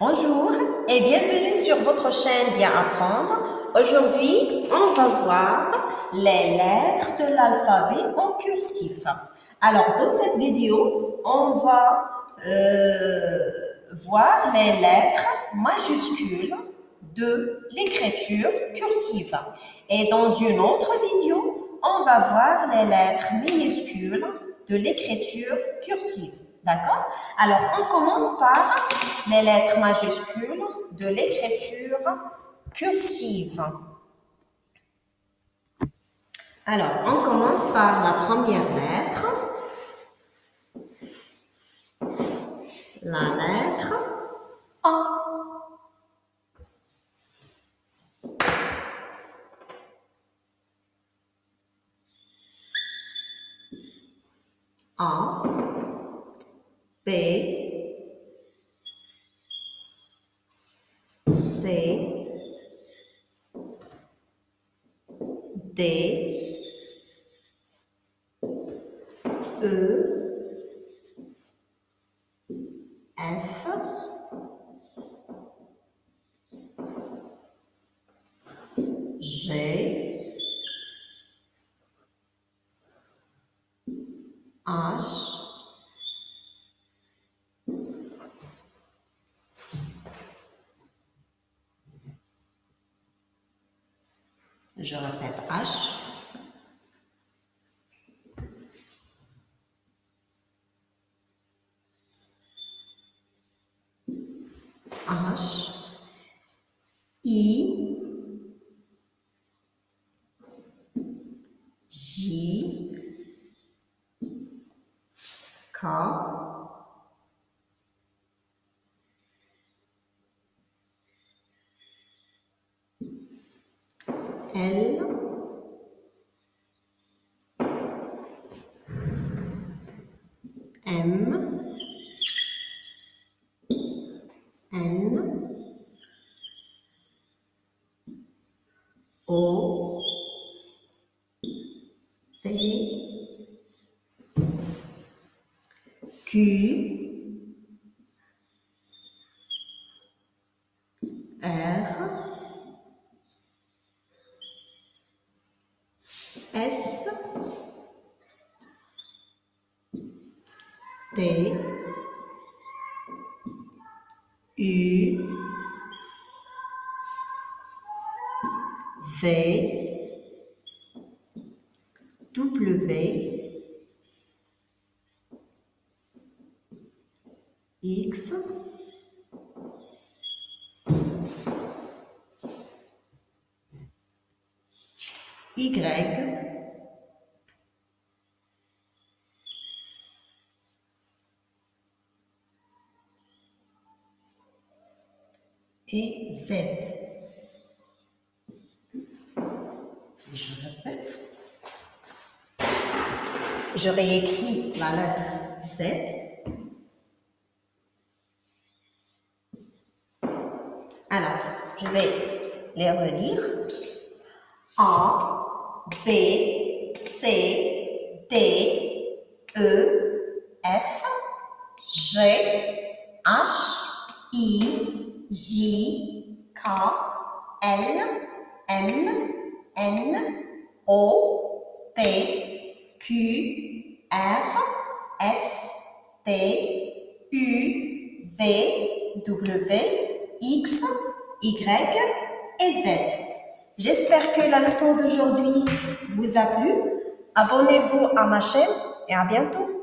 Bonjour et bienvenue sur votre chaîne Bien Apprendre. Aujourd'hui, on va voir les lettres de l'alphabet en cursif. Alors, dans cette vidéo, on va euh, voir les lettres majuscules de l'écriture cursive. Et dans une autre vidéo, on va voir les lettres minuscules de l'écriture cursive. D'accord? Alors, on commence par les lettres majuscules de l'écriture cursive. Alors, on commence par la première lettre. La lettre A. A, B, C, D, E, je répète H, H, I, J, K, L, M, N, O, P, Q, R, S, T, U, V, W, X, Y, et Z. Je répète. Je réécris la lettre 7. Alors, je vais les relire. A, B, C, D, E, F, G, H, I, J, K, L, M, N, O, P, Q, R, S, T, U, V, W, X, Y et Z. J'espère que la leçon d'aujourd'hui vous a plu. Abonnez-vous à ma chaîne et à bientôt.